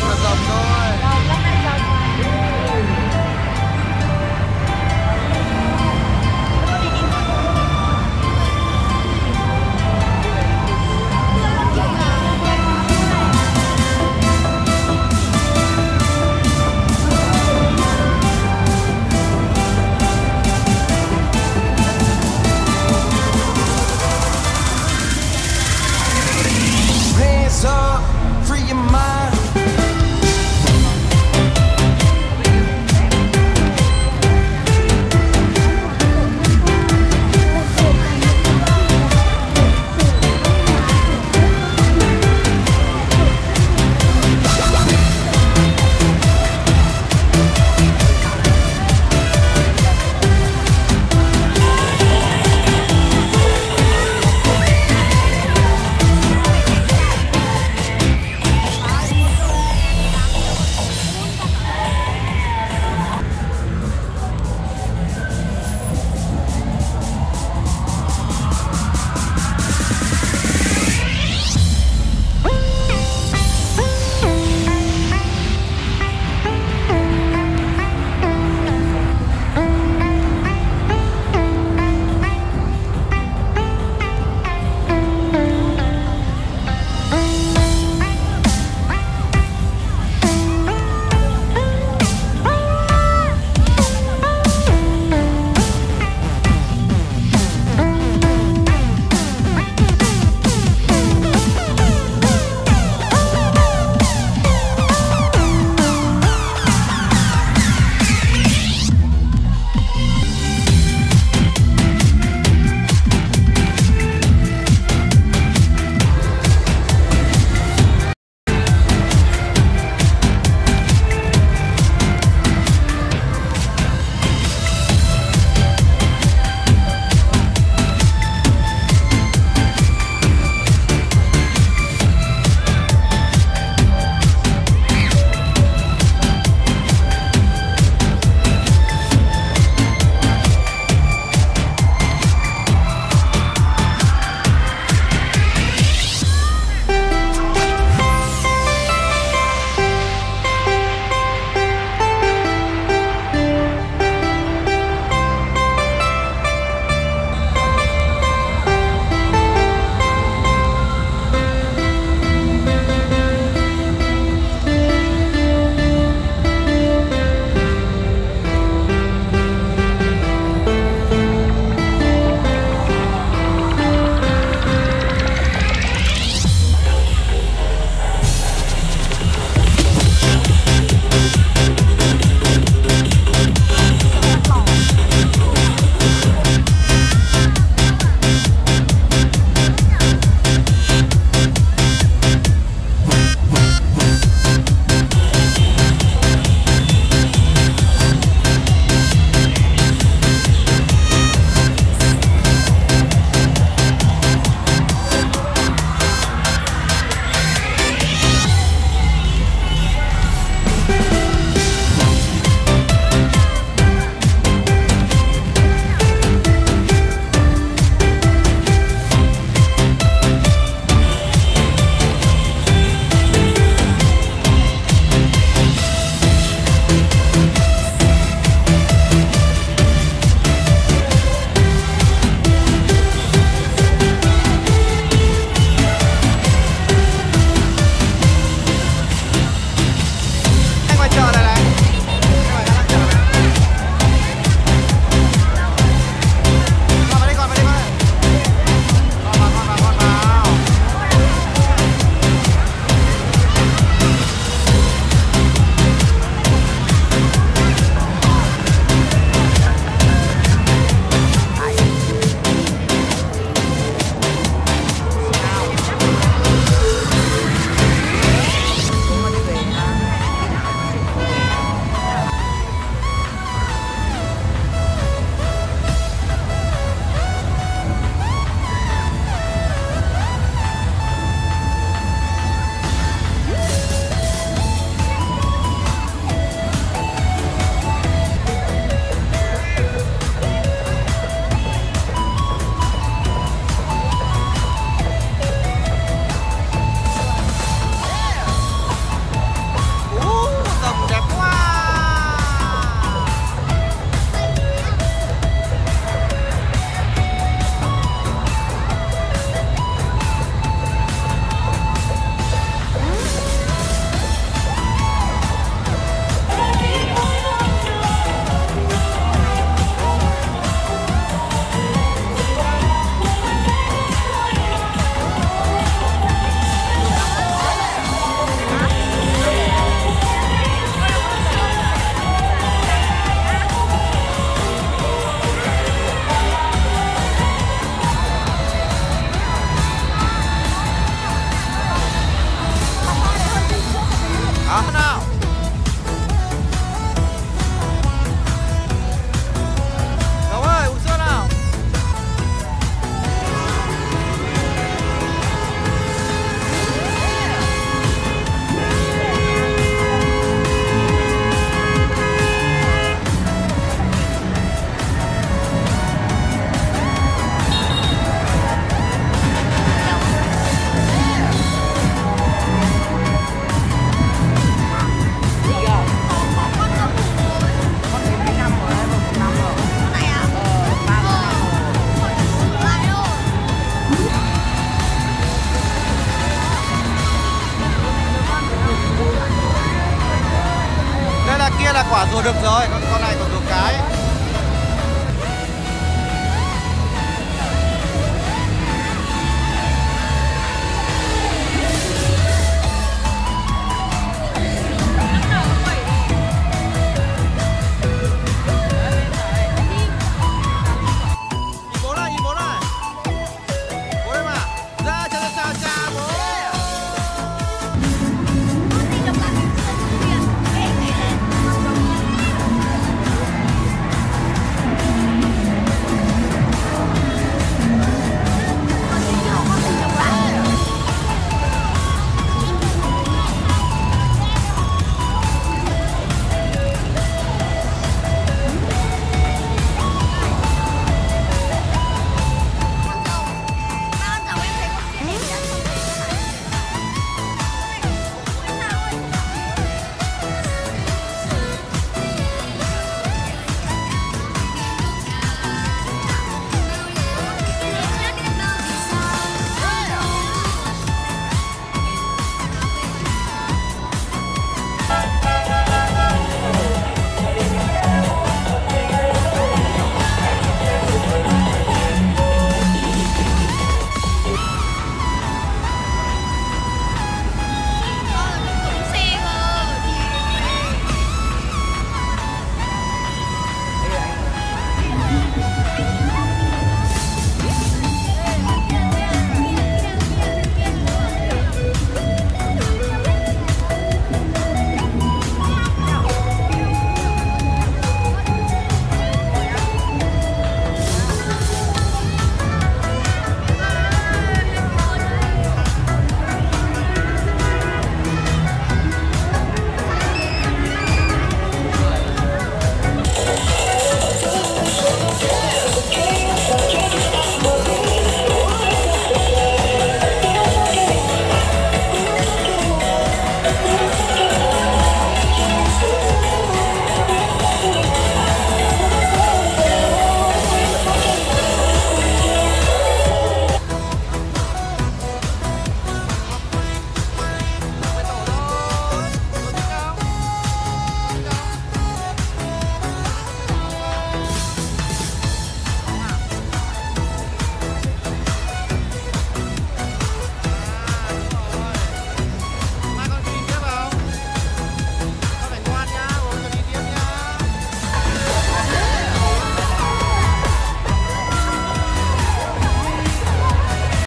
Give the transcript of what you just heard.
không được rồi quả rùa đực rồi con con này còn rùa cái.